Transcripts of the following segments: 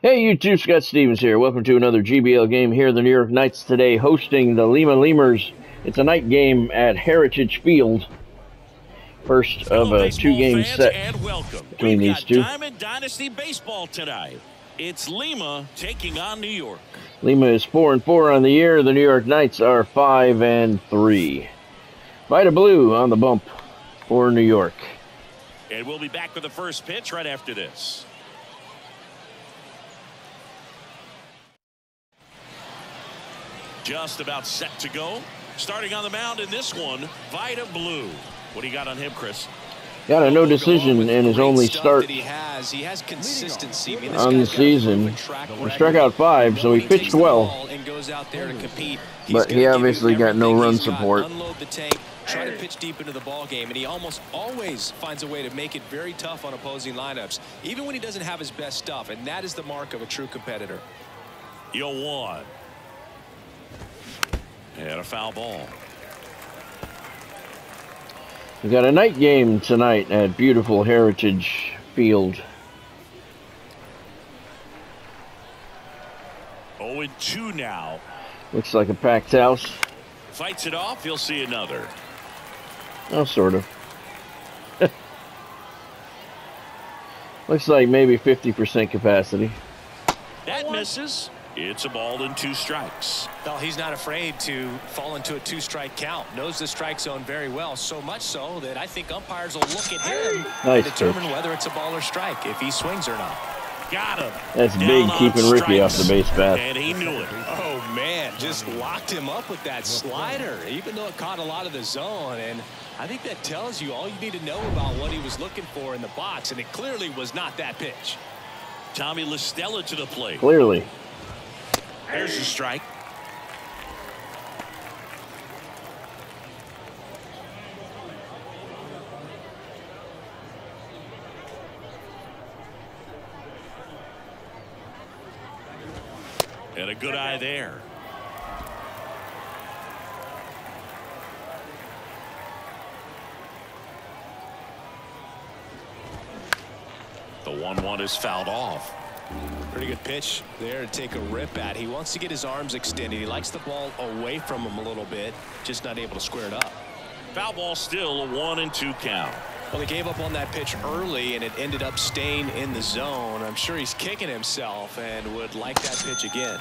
Hey, you two, Scott Stevens here. Welcome to another GBL game here. The New York Knights today hosting the Lima Lemurs. It's a night game at Heritage Field. First of a two-game set between these two. Diamond Dynasty baseball tonight. It's Lima taking on New York. Lima is four and four on the year. The New York Knights are five and three. Vida Blue on the bump for New York. And we'll be back with the first pitch right after this. Just about set to go. Starting on the mound in this one, Vida Blue. What do you got on him, Chris? Got a no decision in his only start he has. He has consistency. I mean, this on the guy's got a season. proven track He struck out five, so he pitched well. And goes out there to compete. But he obviously got no run got. support. Unload the tank, try to pitch deep into the ball game, and he almost always finds a way to make it very tough on opposing lineups, even when he doesn't have his best stuff. And that is the mark of a true competitor. Yo one. And a foul ball. We got a night game tonight at beautiful Heritage Field. 0 2 now. Looks like a packed house. Fights it off. He'll see another. Oh, sort of. Looks like maybe 50% capacity. That misses. It's a ball and two strikes. Well, he's not afraid to fall into a two-strike count. Knows the strike zone very well, so much so that I think umpires will look at him Nice and determine pitch. whether it's a ball or strike, if he swings or not. Got him. That's Down big, on keeping Rickey off the base path. And he knew it. Oh, man, just locked him up with that slider, even though it caught a lot of the zone. And I think that tells you all you need to know about what he was looking for in the box, and it clearly was not that pitch. Tommy La Stella to the plate. Clearly. There's a strike. And a good eye there. The 1-1 is fouled off. Pretty good pitch there to take a rip at. He wants to get his arms extended. He likes the ball away from him a little bit, just not able to square it up. Foul ball still a one and two count. Well, he gave up on that pitch early, and it ended up staying in the zone. I'm sure he's kicking himself and would like that pitch again.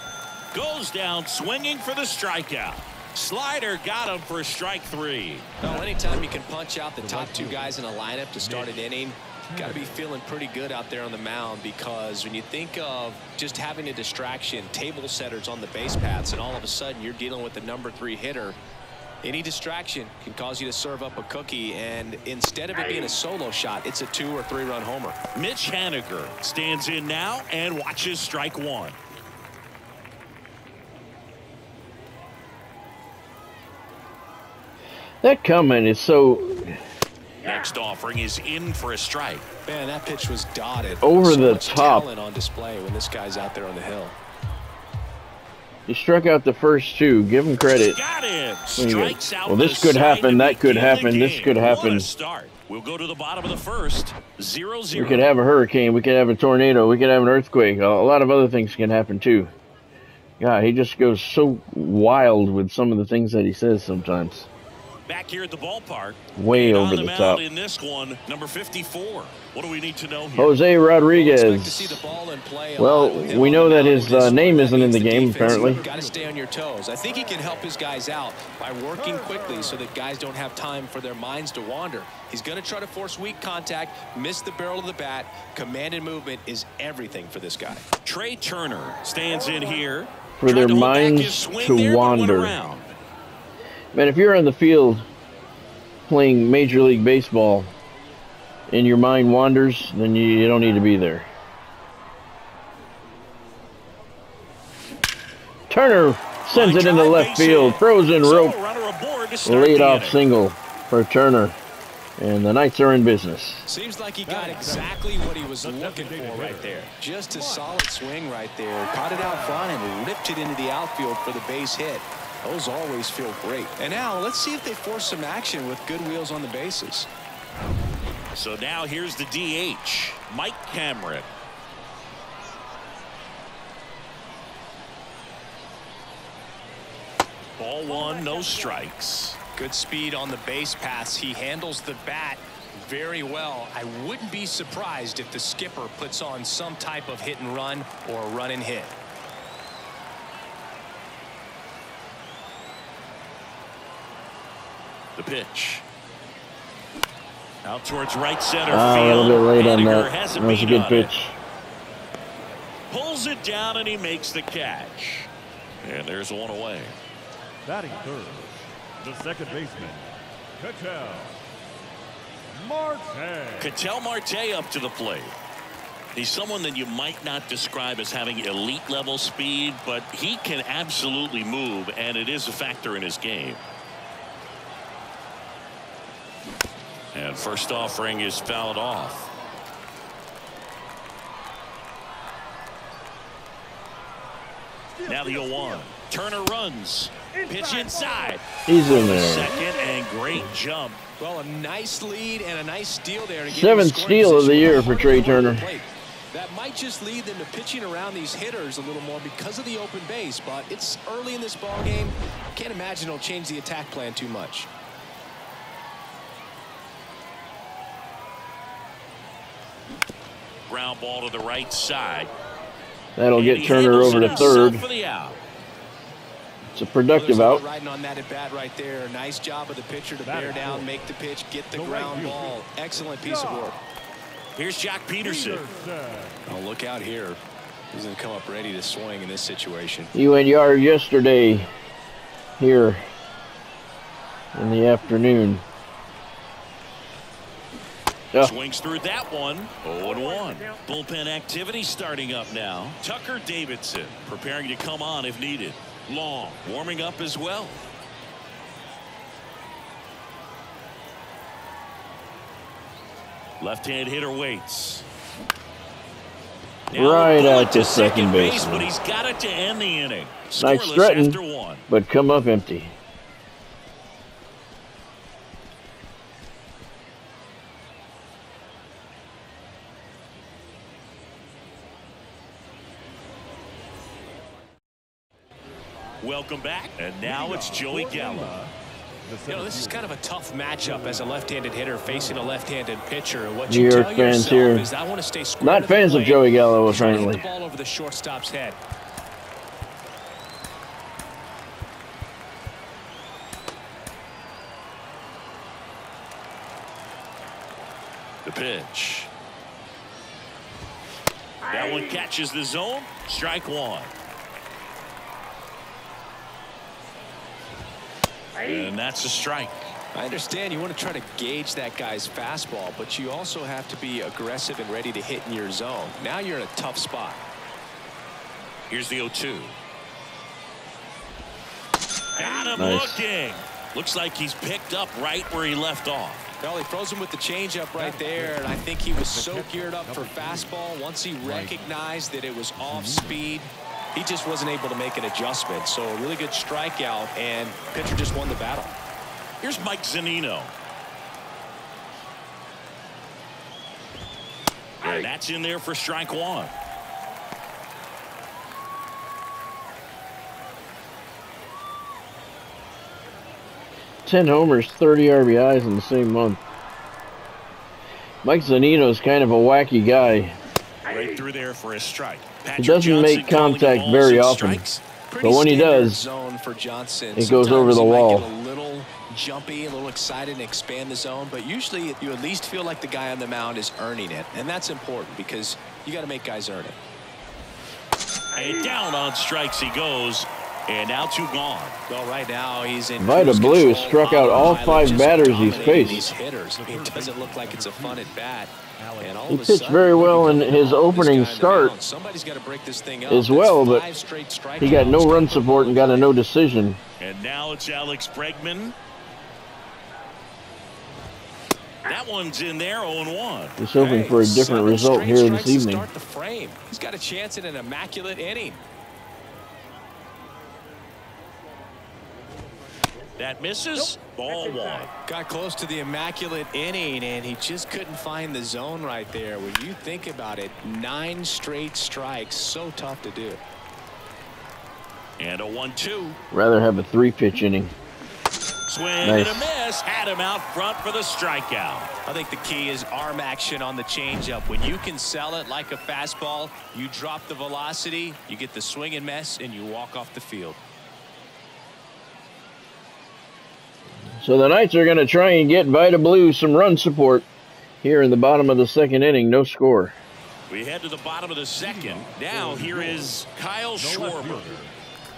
Goes down swinging for the strikeout. Slider got him for strike three. Well, anytime you can punch out the top two guys in a lineup to start an inning, got to be feeling pretty good out there on the mound because when you think of just having a distraction, table setters on the base paths, and all of a sudden you're dealing with the number three hitter, any distraction can cause you to serve up a cookie, and instead of it being a solo shot, it's a two or three run homer. Mitch Haniger stands in now and watches strike one. That comment is so Next offering is in for a strike. Man, that pitch was dotted. Over so the top. talent on display when this guy's out there on the hill. he struck out the first two. Give him credit. Got him. There you go. Strikes out. Well, this could happen, that could happen, this could happen. a start. We'll go to the bottom of the first. Zero zero. We could have a hurricane. We could have a tornado. We could have an earthquake. A a lot of other things can happen too. God, he just goes so wild with some of the things that he says sometimes. Back here at the ballpark. Way And over on the mound top. in this one, number 54. What do we need to know here? Jose We'll to Rodriguez. see the ball in play Well, lot with him we know that his, uh, name isn't in the game, defense, apparently. You've got to stay on your toes. I think he can help his guys out by working quickly so that guys don't have time for their minds to wander. He's going to try to force weak contact, miss the barrel of the bat. Command and movement is everything for this guy. Trey Turner stands in here. For their to minds his swing to there, but went wander. Man, if you're on the field playing Major League Baseball and your mind wanders, then you, you don't need to be there. Turner sends it into left field. Frozen rope. runner aboard to start Lead off single for Turner. And the Knights are in business. Seems like he got exactly what he was looking for right there. Just a solid swing right there. Caught it out front and ripped it into the outfield for the base hit. Those always feel great. And now let's see if they force some action with good wheels on the bases. So now here's the DH, Mike Cameron. Ball one, no strikes. Good speed on the base pass. He handles the bat very well. I wouldn't be surprised if the skipper puts on some type of hit and run or run and hit. The pitch. Out towards right center ah, field. a little bit late on Haniger that. has That a was a good on it. pitch. Pulls it down and he makes the catch. And there's one away. Batting third, the second baseman, Ketel Marte. Ketel Marte up to the plate. He's someone that you might not describe as having elite level speed, but he can absolutely move, and it is a factor in his game. And first offering is fouled off. Now the 0-1. Turner runs. Pitch inside. He's in there. Second and great jump. Well, a nice lead and a nice steal there. to Seventh him steal of the year for Trey Turner. That might just lead them to pitching around these hitters a little more because of the open base, but it's early in this ball game. Can't imagine it'll change the attack plan too much. Ground ball to the right side. That'll get Turner over to third. For the out. It's a productive out. Riding on that at bat right there. Nice job of the pitcher to bear down, make the pitch, get the The ground field. ball. Excellent piece of work. Here's Jace Peterson. Peterson. Oh, look out here. He's going to come up ready to swing in this situation. He went yard yesterday here in the afternoon. Yeah. Swings through that one. 0 and 1. Bullpen activity starting up now. Tucker Davidson preparing to come on if needed. Long warming up as well. Left hand hitter waits. Now Right at the to second base, but he's got it to end the inning. Nice Scoreless threaten. after one. But come up empty. Welcome back, and now it's Joey Gallo. You know, this is kind of a tough matchup as a left-handed hitter facing a left-handed pitcher. And what New you York tell fans yourself here. is I want to stay square Not fans of Joey Gallo, try to apparently. the ball over the shortstop's head. The pitch. That one catches the zone. Strike one. And that's a strike. I understand you want to try to gauge that guy's fastball, but you also have to be aggressive and ready to hit in your zone. Now you're in a tough spot. Here's the 0-2. Got him Nice. looking. Looks like he's picked up right where he left off. Well, he throws him with the changeup right there, and I think he was so geared up for fastball. Once he recognized that it was off mm-hmm. speed, he just wasn't able to make an adjustment. So a really good strikeout, and pitcher just won the battle. Here's Mike Zunino. And that's in there for strike one. Ten homers, 30 RBIs in the same month. Mike Zunino's kind of a wacky guy. Right through there for a strike. He doesn't make contact very often. But when he does, zone for Johnson. it goes over the wall. Get a little jumpy, a little excited, and expand the zone. But usually, you at least feel like the guy on the mound is earning it, and that's important because you got to make guys earn it. And down on strikes he goes. And now two gone. Well, right now he's in. Vida cruise Blue struck out all five batters he's faced. These hitters. It doesn't look like it's a fun at bat. And all He pitched sudden, very well in his opening guy on the start. Somebody's got to break this thing up. as well, but He got no run support and got a no decision. And now it's Alex Bregman. That one's in there 0-1. He's hoping for a different result here strikes this evening. Start the frame. He's got a chance at an immaculate inning. That misses. Ball one. Got close to the immaculate inning, and he just couldn't find the zone right there. When you think about it, nine straight strikes, so tough to do. And a 1-2. Rather have a three pitch inning. Swing Nice. and a miss. Had him out front for the strikeout. I think the key is arm action on the changeup. When you can sell it like a fastball, you drop the velocity, you get the swing and miss, and you walk off the field. So the Knights are going to try and get Vida Blue some run support here in the bottom of the second inning. No score. We head to the bottom of the second. Now here is Kyle Schwarber.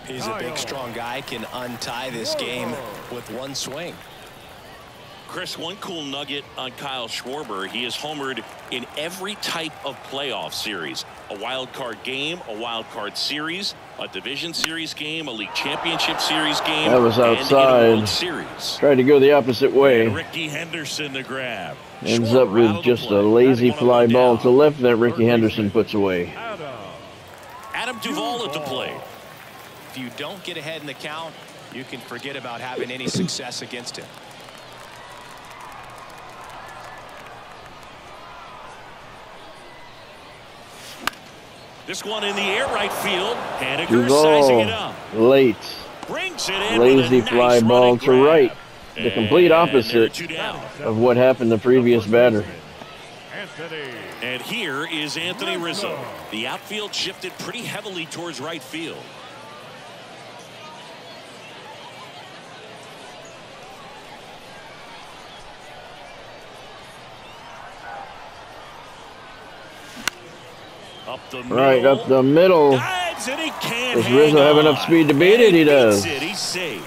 He's a big, strong guy, can untie this game with one swing. Chris, one cool nugget on Kyle Schwarber. He has homered in every type of playoff series. A wild card game, a wild card series, a division series game, a league championship series game. That was and in a outside. World Series. Tried to go the opposite way. And Rickey Henderson the grab. Ends Schwarber up with of the just a lazy One fly down. ball to left that Rickey Henderson puts away. Adam Adam Duvall at the plate. If you don't get ahead in the count, you can forget about having any success against him. This one in the air right field. Haniger sizing it up. late. Brings it in Lazy with a fly nice ball to grab. right. The complete opposite. there are two down. Of what happened the previous batter. Anthony And here is Anthony Rizzo. The outfield shifted pretty heavily towards right field. Right up the middle. Dives and he can't Does Rizzo have enough speed to beat it? He does. it. He's safe.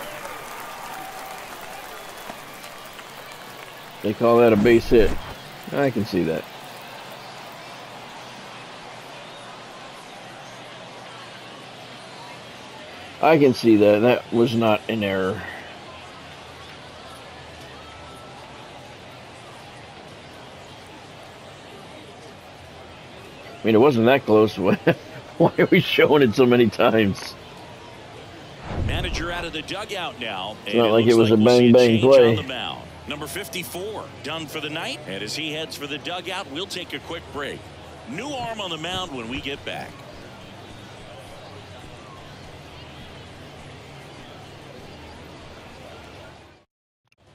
They call that a base hit. I can see that. I can see that. That was not an error. I mean, it wasn't that close. Why are we showing it so many times? Manager out of the dugout now. It's not like it was a we'll bang-bang change play. On the mound. Number 54 done for the night. And as he heads for the dugout, we'll take a quick break. New arm on the mound when we get back.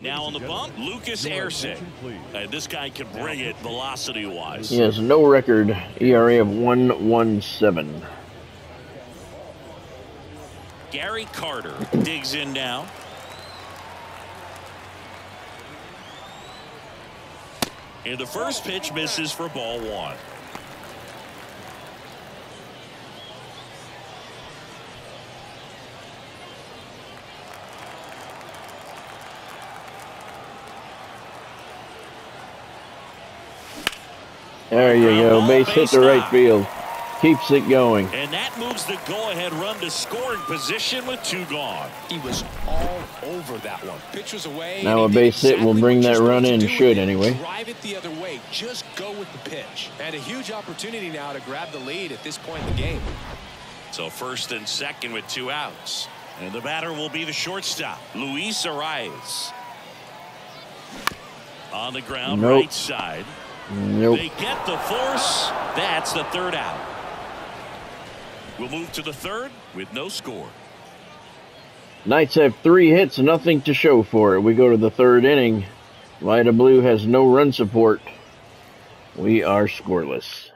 Now on the bump, Lucas Erceg. And uh, this guy can bring it velocity-wise. He has no record ERA of 117. Gary Carter digs in now. And the first pitch misses for ball one. There you go. Base hit to right field. Keeps it going. And that moves the go-ahead run to scoring position with two gone. He was all over that one. Pitch was away. Now and a he did base hit will bring that run in, should anyway. Drive it the other way. Just go with the pitch. And a huge opportunity now to grab the lead at this point in the game. So first and second with two outs. And the batter will be the shortstop, Luis Arias. On the ground, Nope. right side. Nope. They get the force. That's the third out. We'll move to the third with no score. Knights have three hits, nothing to show for it. We go to the third inning. Vida Blue has no run support. We are scoreless.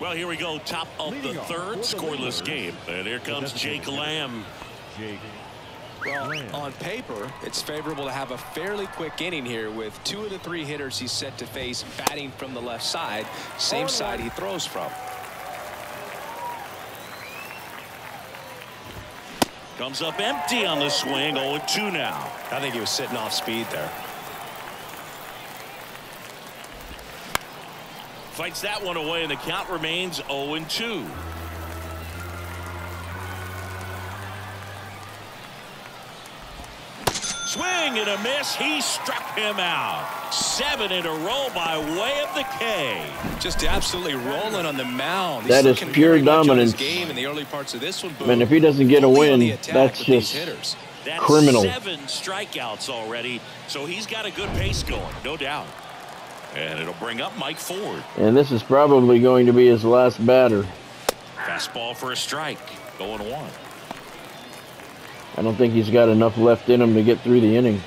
Well, here we go. Top of the third scoreless game. And here comes Jake Lamb. Jake Well, oh, Lamb. on paper, it's favorable to have a fairly quick inning here with two of the three hitters he's set to face batting from the left side, same side he throws from. Comes up empty on the swing. 0-2 now. I think he was sitting off speed there. Fights that one away, and the count remains 0-2. Swing and a miss. He struck him out. Seven in a row by way of the K. Just absolutely rolling on the mound. That He's is looking pure very much on his dominance. game in the early parts of this one. Man, if he doesn't get a win, that's with just hitters. That's Criminal. seven strikeouts already, so he's got a good pace going, no doubt. And it'll bring up Mike Ford. and this is probably going to be his last batter. Fastball for a strike. Going one. I don't think he's got enough left in him to get through the inning.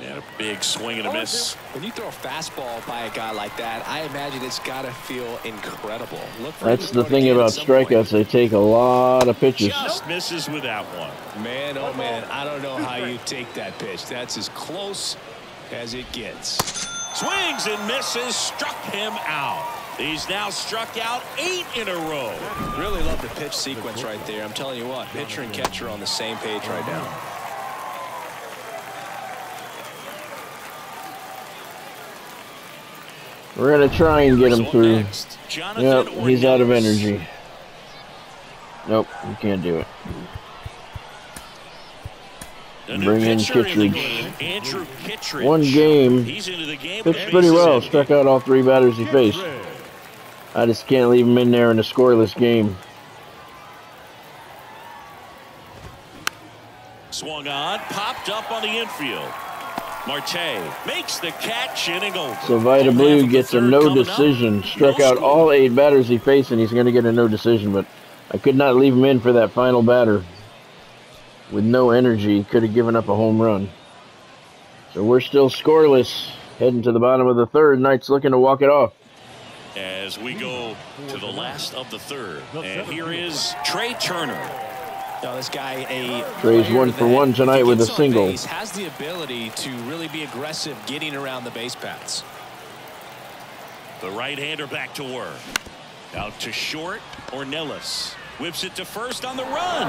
And a big swing and a miss. When you throw a fastball by a guy like that, I imagine it's got to feel incredible. Look for That's the thing about some point. strikeouts. They take a lot of pitches. Just misses with that one. Man, oh man, I don't know how you take that pitch. That's as close as it gets. Swings and misses, struck him out. He's now struck out eight in a row. Really love the pitch sequence right there. I'm telling you what, pitcher and catcher on the same page right now. We're gonna try and get him through. Yep, he's out of energy. Nope, you can't do it. Bring in Kittredge. Kittredge. One game, He's into the game. Pitched pretty well. Struck out all three batters he faced. I just can't leave him in there in a scoreless game. Swung on, popped up on the infield. Marte makes the catch, inning over. So Vida Blue gets a no coming up. decision. Struck No out score. all eight batters he faced, and he's going to get a no decision. But I could not leave him in for that final batter. With no energy, could have given up a home run. So we're still scoreless. Heading to the bottom of the third. Knight's looking to walk it off. As we go to the last of the third. And here is Trey Turner. Now this guy, a Trey's one for one tonight with a gets on single. base, has the ability to really be aggressive getting around the base paths. The right-hander back to work. Out to short, Ornelas. Whips it to first on the run.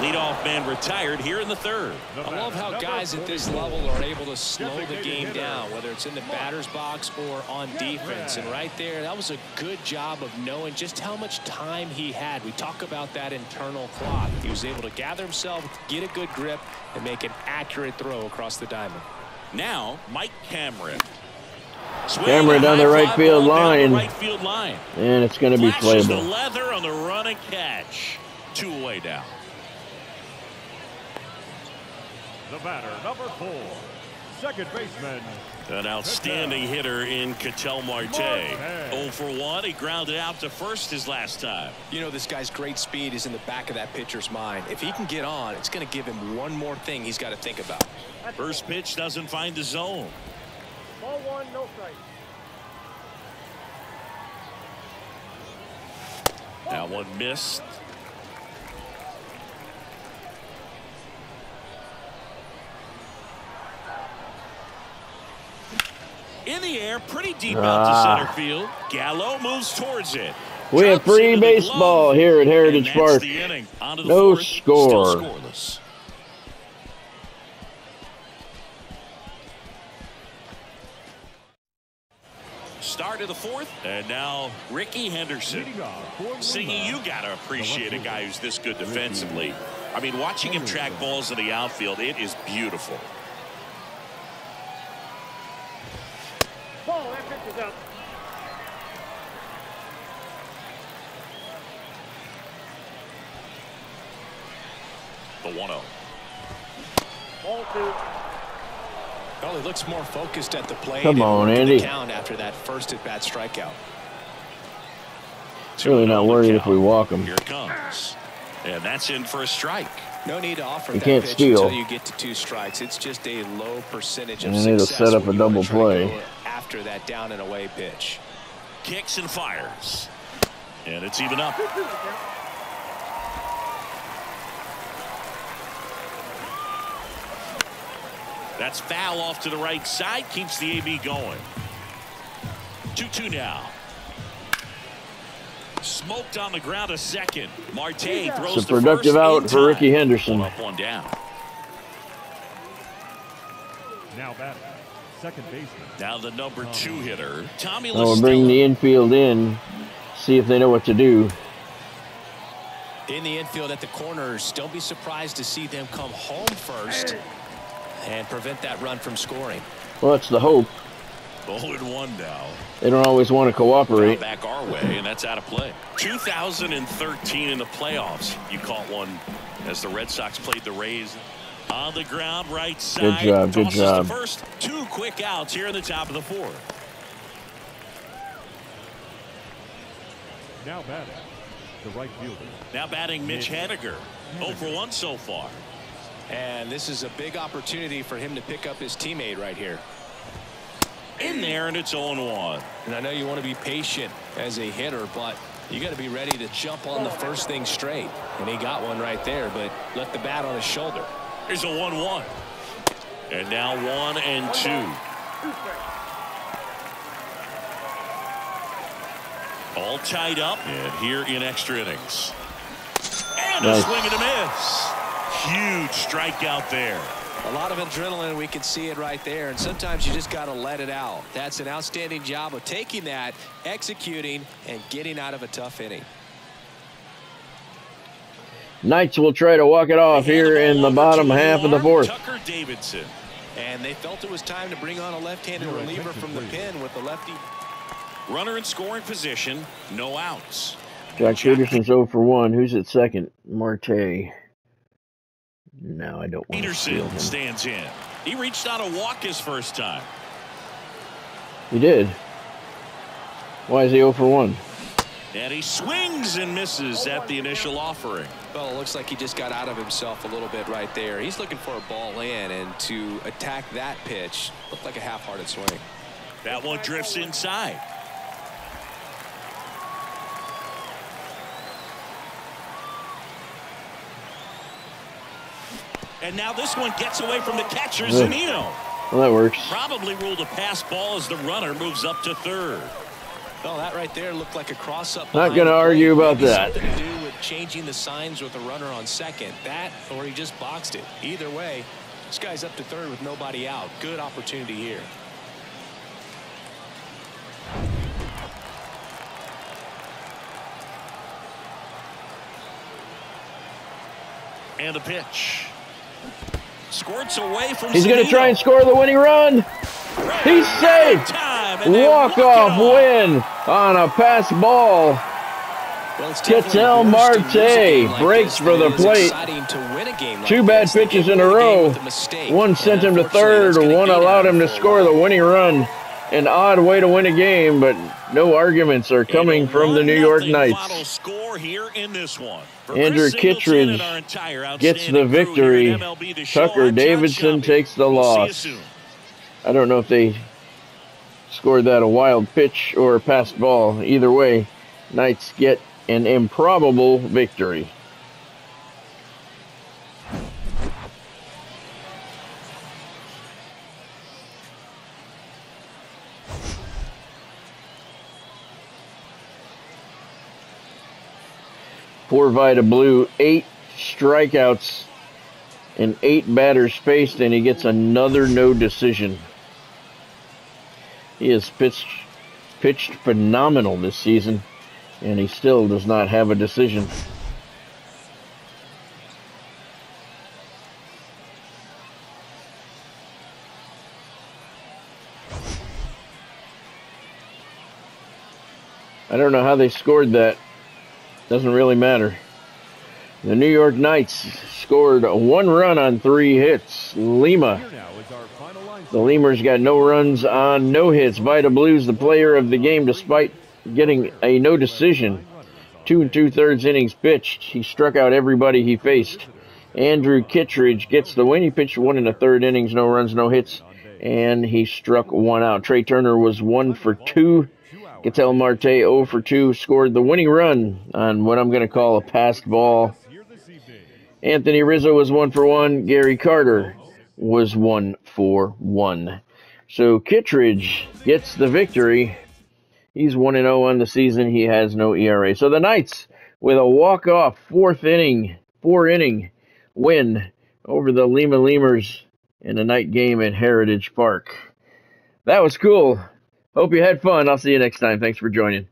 Leadoff man retired here in the third. I love how guys at this level are able to slow the game down, whether it's in the batter's box or on defense. And right there, that was a good job of knowing just how much time he had. We talk about that internal clock. He was able to gather himself, get a good grip, and make an accurate throw across the diamond. Now, Mike Cameron. Swing Cameron down the right field ball down the line. right field line. And it's going to be Flashes the playable. leather on the run and catch. Two away down. The batter, number four. Second baseman. An outstanding hitter in Ketel Marte. Marte. 0 for 1. He grounded out to first his last time. You know, this guy's great speed is in the back of that pitcher's mind. If he can get on, it's going to give him one more thing he's got to think about. First pitch doesn't find the zone. Ball one, no strike. That one missed. In the air, pretty deep out Ah. to center field. Gallo moves towards it. We have free baseball glove, here at Heritage Park. the inning. On to the No fourth, score. Still scoreless. Start of the fourth, and now Rickey Henderson. Leading Singy, you got to appreciate a guy who's this good defensively. I mean, watching him track balls in the outfield, it is beautiful. Ball, that pitch is up. The oh. 1 0. Ball two. Well, he looks more focused at the plate. Come on, Andy. Count after that first at bat strikeout. It's Really not worried if we walk him. Here it comes. And that's in for a strike. No need to offer You that can't pitch steal. until you get to two strikes. It's just a low percentage of And it'll set up a double play. after that down and away pitch. Kicks and fires. And it's even up. That's foul off to the right side. Keeps the AB going. 2-2 now. Smoked on the ground a second. Marte throws It's a to productive first out in for Rickey. Henderson. One up, one down. Now batting. Second baseman. Now the number oh, two hitter, Tommy Now we'll bring the infield in, see if they know what to do. In the infield at the corners, don't be surprised to see them come home first and prevent that run from scoring. Well, that's the hope. 0 and 1 now. They don't always want to cooperate. back our way, and that's out of play. 2013 in the playoffs. You caught one as the Red Sox played the Rays. On the ground, right side. Good job, good job. To first, two quick outs here in the top of the fourth. Now batting, the right fielder. Now batting Mitch Haniger. 0 for 1 so far. And this is a big opportunity for him to pick up his teammate right here. In there, and it's 0 1. And I know you want to be patient as a hitter, but you got to be ready to jump on the first thing straight. And he got one right there, but left the bat on his shoulder. Here's a 1 1. And now 1 and 2. All tied up, and here in extra innings. And a swing and a miss. Huge strikeout there. A lot of adrenaline, we can see it right there, and sometimes you just got to let it out. That's an outstanding job of taking that, executing, and getting out of a tough inning. Knights will try to walk it off here in the bottom half of the fourth. Tucker Davidson. And they felt it was time to bring on a left-handed Your reliever from the please. pin with the lefty. Runner in scoring position, no outs. Jace Peterson's 0 for 1. Who's at second? Marte. No, I don't want to steal Peterson him. stands in. He reached out a walk his first time. He did. Why is he 0 for 1? And he swings and misses at the initial offering. Well, it looks like he just got out of himself a little bit right there. He's looking for a ball in, and to attack that pitch looked like a half-hearted swing. That one drifts inside. And now this one gets away from the catcher, Ugh. Zunino. Well, that works. Probably ruled a pass ball as the runner moves up to third. Well, that right there looked like a cross-up. Not gonna the plate. argue about Maybe that. Something to do with changing the signs with the runner on second. That, or he just boxed it. Either way, this guy's up to third with nobody out. Good opportunity here. And a pitch. Squirts away from He's going to try and score the winning run. He's safe. Time, and they Walk walk it off win on a pass ball. Well, Ketel definitely worse to lose a game Marte like breaks for the plate. exciting to win a game like Two bad pitches in a row. with a mistake, One sent him to third, one allowed him to score the winning run. An odd way to win a game, but no arguments are coming from the New York 1-0 Knights. Score here in this one. Andrew Kittredge and our entire Gets the victory. Tucker Davidson takes the loss. I don't know if they scored that a wild pitch or a passed ball. Either way, Knights get an improbable victory. Poor Vida Blue, eight strikeouts and eight batters faced, and he gets another no decision. He has pitched pitched phenomenal this season, and he still does not have a decision. I don't know how they scored that. Doesn't really matter. The New York Knights scored one run on three hits. Lima Here now is our final line. the Lemurs got no runs on no hits. Vida Blues, the player of the game, despite getting a no decision. Two and two thirds innings pitched. He struck out everybody he faced. Andrew Kittredge gets the win. He pitched one in the third innings, no runs, no hits, and he struck one out. Trey Turner was one for two. Ketel Marte 0 for 2 scored the winning run on what I'm going to call a passed ball. Anthony Rizzo was one for one. Gary Carter was one for one. So Kittredge gets the victory. He's one and zero on the season. He has no ERA. So the Knights with a walk off fourth inning, four inning win over the Lima Lemurs in a night game at Heritage Park. That was cool. Hope you had fun. I'll see you next time. Thanks for joining.